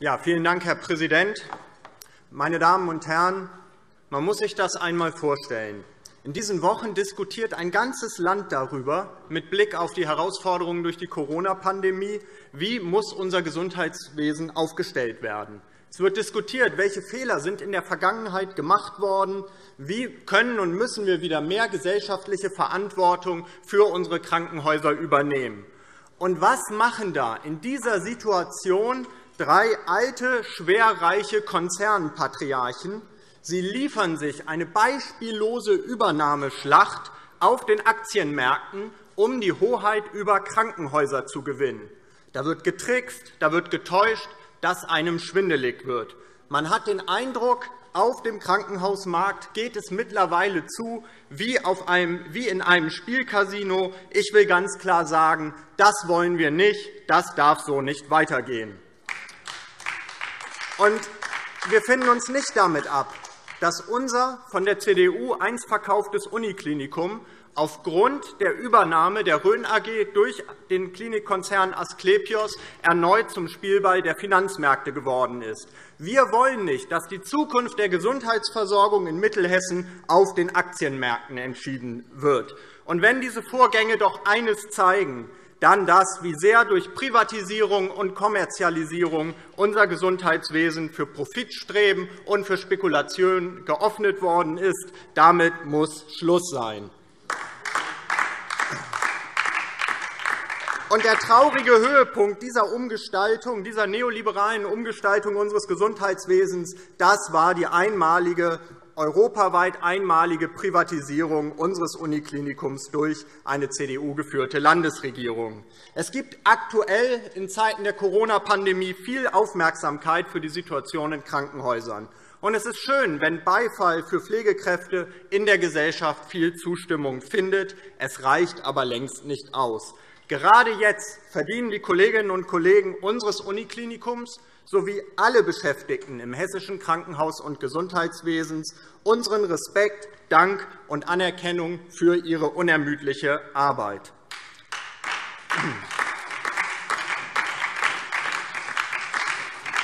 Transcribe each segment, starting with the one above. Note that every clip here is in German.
Ja, vielen Dank, Herr Präsident. Meine Damen und Herren, man muss sich das einmal vorstellen. In diesen Wochen diskutiert ein ganzes Land darüber, mit Blick auf die Herausforderungen durch die Corona-Pandemie, wie muss unser Gesundheitswesen aufgestellt werden. Es wird diskutiert, welche Fehler sind in der Vergangenheit gemacht worden, wie können und müssen wir wieder mehr gesellschaftliche Verantwortung für unsere Krankenhäuser übernehmen. Und was machen da in dieser Situation drei alte, schwerreiche Konzernpatriarchen. Sie liefern sich eine beispiellose Übernahmeschlacht auf den Aktienmärkten, um die Hoheit über Krankenhäuser zu gewinnen. Da wird getrickst, da wird getäuscht, dass einem schwindelig wird. Man hat den Eindruck, auf dem Krankenhausmarkt geht es mittlerweile zu wie, in einem Spielcasino. Ich will ganz klar sagen, das wollen wir nicht. Das darf so nicht weitergehen. Und wir finden uns nicht damit ab, dass unser von der CDU einst verkauftes Uniklinikum aufgrund der Übernahme der Rhön AG durch den Klinikkonzern Asklepios erneut zum Spielball der Finanzmärkte geworden ist. Wir wollen nicht, dass die Zukunft der Gesundheitsversorgung in Mittelhessen auf den Aktienmärkten entschieden wird. Und wenn diese Vorgänge doch eines zeigen, dann das, wie sehr durch Privatisierung und Kommerzialisierung unser Gesundheitswesen für Profitstreben und für Spekulation geöffnet worden ist. Damit muss Schluss sein. Und der traurige Höhepunkt dieser Umgestaltung, dieser neoliberalen Umgestaltung unseres Gesundheitswesens, das war die einmalige europaweit einmalige Privatisierung unseres Uniklinikums durch eine CDU-geführte Landesregierung. Es gibt aktuell in Zeiten der Corona-Pandemie viel Aufmerksamkeit für die Situation in Krankenhäusern. Und es ist schön, wenn Beifall für Pflegekräfte in der Gesellschaft viel Zustimmung findet. Es reicht aber längst nicht aus. Gerade jetzt verdienen die Kolleginnen und Kollegen unseres Uniklinikums sowie alle Beschäftigten im hessischen Krankenhaus- und Gesundheitswesen unseren Respekt, Dank und Anerkennung für ihre unermüdliche Arbeit.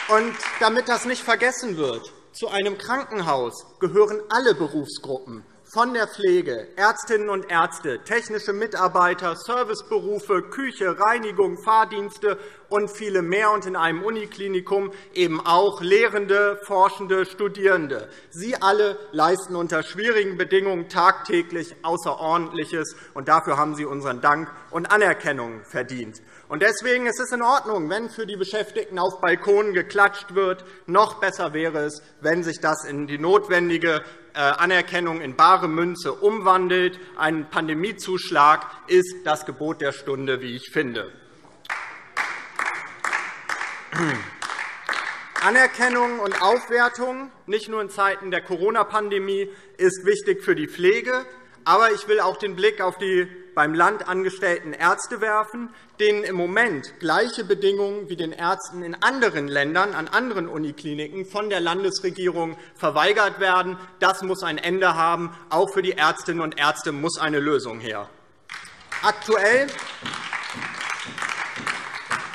Und damit das nicht vergessen wird, zu einem Krankenhaus gehören alle Berufsgruppen, von der Pflege, Ärztinnen und Ärzte, technische Mitarbeiter, Serviceberufe, Küche, Reinigung, Fahrdienste und viele mehr, und in einem Uniklinikum eben auch Lehrende, Forschende, Studierende. Sie alle leisten unter schwierigen Bedingungen tagtäglich Außerordentliches, und dafür haben Sie unseren Dank und Anerkennung verdient. Deswegen ist es in Ordnung, wenn für die Beschäftigten auf Balkonen geklatscht wird. Noch besser wäre es, wenn sich das in die notwendige äh, Anerkennung in bare Münze umwandelt. Ein Pandemiezuschlag ist das Gebot der Stunde, wie ich finde. Anerkennung und Aufwertung, nicht nur in Zeiten der Corona-Pandemie, ist wichtig für die Pflege. Aber ich will auch den Blick auf die beim Land angestellten Ärzte werfen, denen im Moment gleiche Bedingungen wie den Ärzten in anderen Ländern an anderen Unikliniken von der Landesregierung verweigert werden. Das muss ein Ende haben. Auch für die Ärztinnen und Ärzte muss eine Lösung her. Aktuell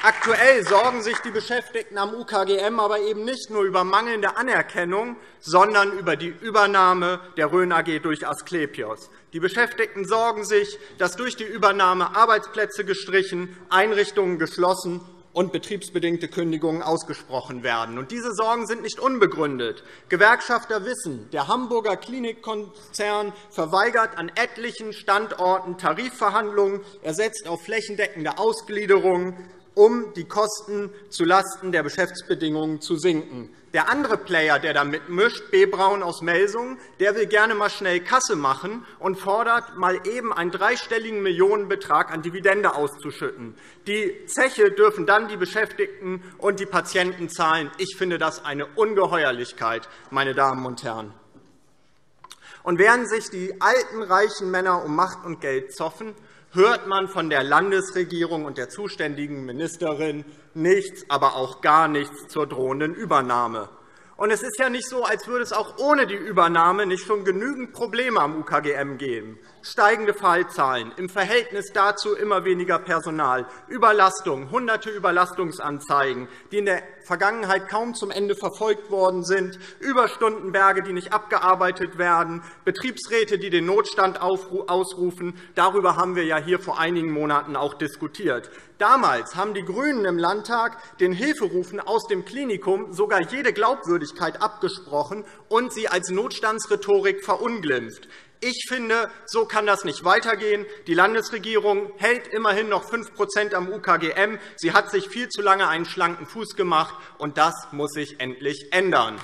Aktuell sorgen sich die Beschäftigten am UKGM aber eben nicht nur über mangelnde Anerkennung, sondern über die Übernahme der Rhön AG durch Asklepios. Die Beschäftigten sorgen sich, dass durch die Übernahme Arbeitsplätze gestrichen, Einrichtungen geschlossen und betriebsbedingte Kündigungen ausgesprochen werden. Diese Sorgen sind nicht unbegründet. Gewerkschafter wissen, der Hamburger Klinikkonzern verweigert an etlichen Standorten Tarifverhandlungen, er setzt auf flächendeckende Ausgliederungen um die Kosten zulasten der Geschäftsbedingungen zu sinken. Der andere Player, der da mitmischt, B. Braun aus Melsungen, der will gerne einmal schnell Kasse machen und fordert, mal eben einen dreistelligen Millionenbetrag an Dividende auszuschütten. Die Zeche dürfen dann die Beschäftigten und die Patienten zahlen. Ich finde das eine Ungeheuerlichkeit, meine Damen und Herren. Und während sich die alten reichen Männer um Macht und Geld zoffen, hört man von der Landesregierung und der zuständigen Ministerin nichts, aber auch gar nichts zur drohenden Übernahme. Und es ist ja nicht so, als würde es auch ohne die Übernahme nicht schon genügend Probleme am UKGM geben. Steigende Fallzahlen, im Verhältnis dazu immer weniger Personal, Überlastung, hunderte Überlastungsanzeigen, die in der Vergangenheit kaum zum Ende verfolgt worden sind, Überstundenberge, die nicht abgearbeitet werden, Betriebsräte, die den Notstand ausrufen. Darüber haben wir ja hier vor einigen Monaten auch diskutiert. Damals haben die GRÜNEN im Landtag den Hilferufen aus dem Klinikum sogar jede Glaubwürdigkeit abgesprochen und sie als Notstandsrhetorik verunglimpft. Ich finde, so kann das nicht weitergehen. Die Landesregierung hält immerhin noch 5% am UKGM. Sie hat sich viel zu lange einen schlanken Fuß gemacht, und das muss sich endlich ändern.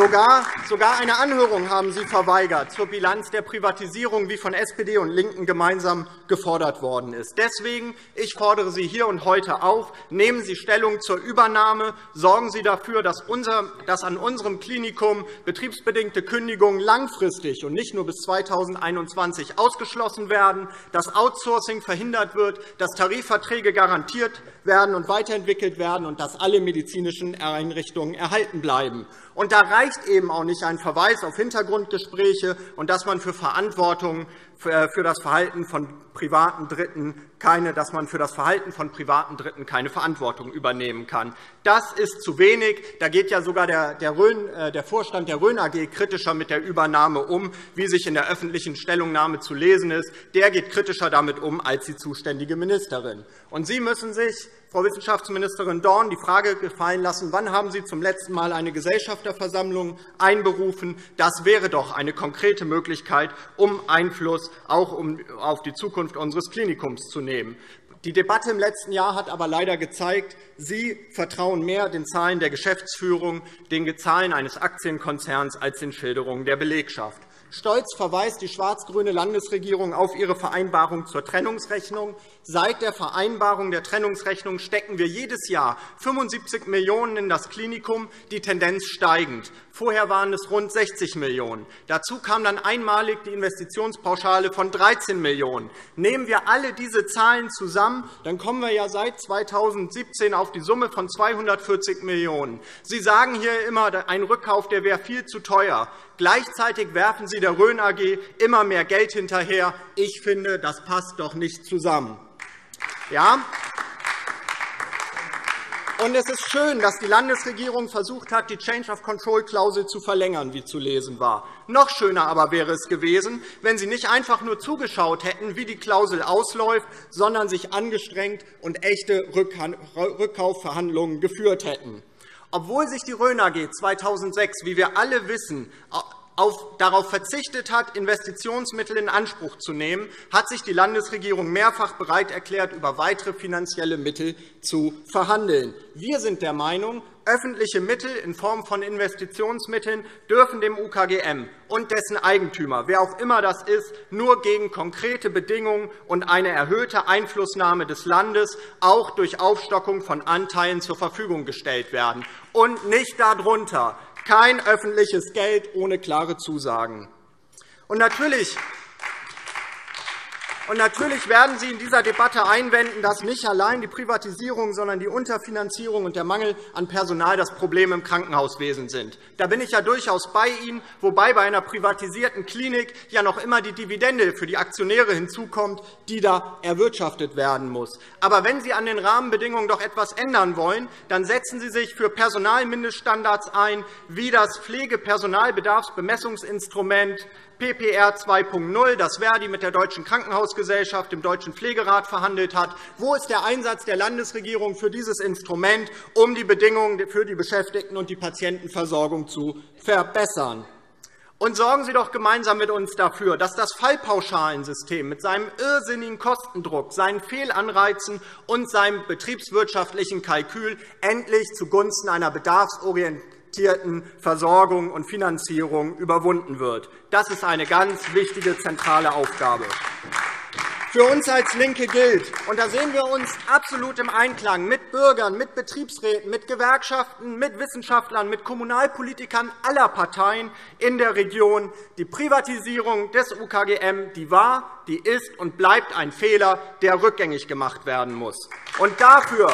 Sogar, sogar eine Anhörung haben Sie verweigert zur Bilanz der Privatisierung, wie von SPD und LINKEN gemeinsam gefordert worden ist. Deswegen ich fordere Sie hier und heute auf, nehmen Sie Stellung zur Übernahme, sorgen Sie dafür, dass, unser, dass an unserem Klinikum betriebsbedingte Kündigungen langfristig und nicht nur bis 2021 ausgeschlossen werden, dass Outsourcing verhindert wird, dass Tarifverträge garantiert werden und weiterentwickelt werden und dass alle medizinischen Einrichtungen erhalten bleiben. Und da reicht eben auch nicht ein Verweis auf Hintergrundgespräche und dass man für Verantwortung für das Verhalten von privaten Dritten keine, dass man für das Verhalten von privaten Dritten keine Verantwortung übernehmen kann. Das ist zu wenig. Da geht ja sogar der, der, Rhön, äh, der Vorstand der Rhön AG kritischer mit der Übernahme um, wie sich in der öffentlichen Stellungnahme zu lesen ist. Der geht kritischer damit um als die zuständige Ministerin. Und Sie müssen sich Frau Wissenschaftsministerin Dorn die Frage gefallen lassen, wann haben Sie zum letzten Mal eine Gesellschafterversammlung einberufen? Das wäre doch eine konkrete Möglichkeit, um Einfluss auch auf die Zukunft unseres Klinikums zu nehmen. Die Debatte im letzten Jahr hat aber leider gezeigt, Sie vertrauen mehr den Zahlen der Geschäftsführung, den Zahlen eines Aktienkonzerns als den Schilderungen der Belegschaft. Stolz verweist die schwarz-grüne Landesregierung auf ihre Vereinbarung zur Trennungsrechnung. Seit der Vereinbarung der Trennungsrechnung stecken wir jedes Jahr 75 Millionen € in das Klinikum, die Tendenz steigend. Vorher waren es rund 60 Millionen €. Dazu kam dann einmalig die Investitionspauschale von 13 Millionen €. Nehmen wir alle diese Zahlen zusammen, dann kommen wir ja seit 2017 auf die Summe von 240 Millionen €. Sie sagen hier immer, ein Rückkauf der wäre viel zu teuer. Gleichzeitig werfen Sie der Rhön AG immer mehr Geld hinterher. Ich finde, das passt doch nicht zusammen. Ja? Und es ist schön, dass die Landesregierung versucht hat, die Change-of-Control-Klausel zu verlängern, wie zu lesen war. Noch schöner aber wäre es gewesen, wenn Sie nicht einfach nur zugeschaut hätten, wie die Klausel ausläuft, sondern sich angestrengt und echte Rückkaufverhandlungen geführt hätten. Obwohl sich die Rhön AG 2006, wie wir alle wissen, darauf verzichtet hat, Investitionsmittel in Anspruch zu nehmen, hat sich die Landesregierung mehrfach bereit erklärt, über weitere finanzielle Mittel zu verhandeln. Wir sind der Meinung, öffentliche Mittel in Form von Investitionsmitteln dürfen dem UKGM und dessen Eigentümer, wer auch immer das ist, nur gegen konkrete Bedingungen und eine erhöhte Einflussnahme des Landes auch durch Aufstockung von Anteilen zur Verfügung gestellt werden, und nicht darunter kein öffentliches Geld ohne klare Zusagen. Und natürlich und natürlich werden Sie in dieser Debatte einwenden, dass nicht allein die Privatisierung, sondern die Unterfinanzierung und der Mangel an Personal das Problem im Krankenhauswesen sind. Da bin ich ja durchaus bei Ihnen, wobei bei einer privatisierten Klinik ja noch immer die Dividende für die Aktionäre hinzukommt, die da erwirtschaftet werden muss. Aber wenn Sie an den Rahmenbedingungen doch etwas ändern wollen, dann setzen Sie sich für Personalmindeststandards ein, wie das Pflegepersonalbedarfsbemessungsinstrument PPR 2.0, das Verdi mit der Deutschen Krankenhausgesellschaft, dem Deutschen Pflegerat verhandelt hat. Wo ist der Einsatz der Landesregierung für dieses Instrument, um die Bedingungen für die Beschäftigten und die Patientenversorgung zu verbessern? Und sorgen Sie doch gemeinsam mit uns dafür, dass das Fallpauschalensystem mit seinem irrsinnigen Kostendruck, seinen Fehlanreizen und seinem betriebswirtschaftlichen Kalkül endlich zugunsten einer bedarfsorientierten orientierten Versorgung und Finanzierung überwunden wird. Das ist eine ganz wichtige, zentrale Aufgabe. Für uns als LINKE gilt, und da sehen wir uns absolut im Einklang mit Bürgern, mit Betriebsräten, mit Gewerkschaften, mit Wissenschaftlern, mit Kommunalpolitikern aller Parteien in der Region, die Privatisierung des UKGM die war, die ist und bleibt ein Fehler, der rückgängig gemacht werden muss. Und dafür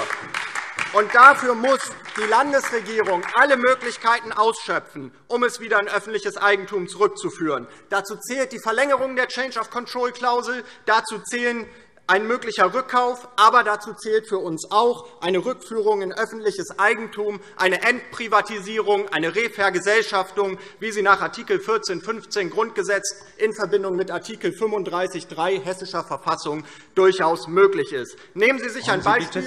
und dafür muss die Landesregierung alle Möglichkeiten ausschöpfen, um es wieder in öffentliches Eigentum zurückzuführen. Dazu zählt die Verlängerung der Change-of-Control-Klausel. Dazu zählen ein möglicher Rückkauf, aber dazu zählt für uns auch eine Rückführung in öffentliches Eigentum, eine Entprivatisierung, eine Revergesellschaftung, wie sie nach Art. 14 15 Grundgesetz in Verbindung mit Art. 35.3 Hessischer Verfassung durchaus möglich ist. Nehmen Sie sich ein Beispiel.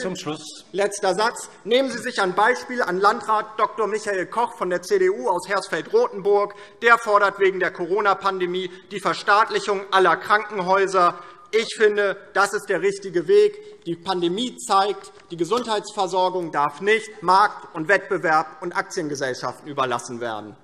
Letzter Satz. Nehmen Sie sich ein Beispiel an Landrat Dr. Michael Koch von der CDU aus Hersfeld-Rotenburg. Der fordert wegen der Corona-Pandemie die Verstaatlichung aller Krankenhäuser. Ich finde, das ist der richtige Weg. Die Pandemie zeigt, die Gesundheitsversorgung darf nicht Markt und Wettbewerb und Aktiengesellschaften überlassen werden.